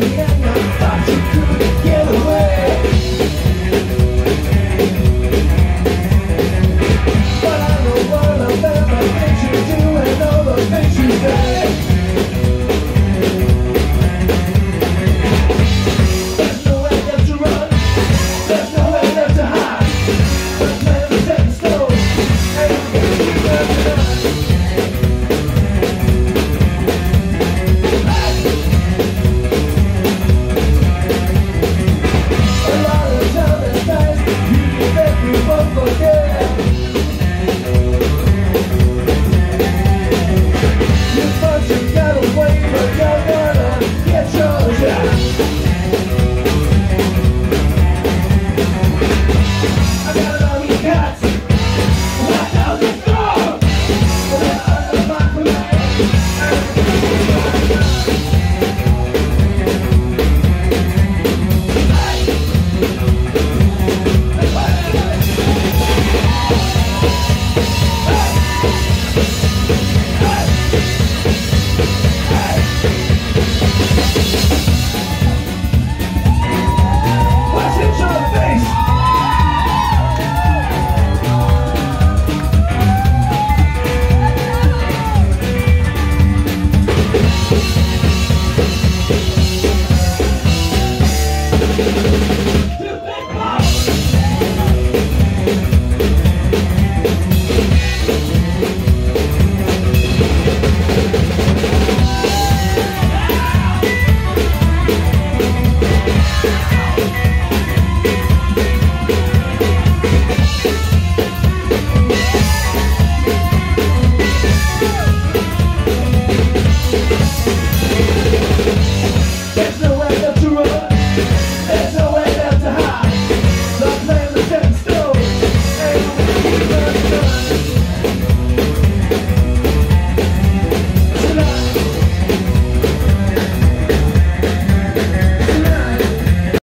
You Let's go.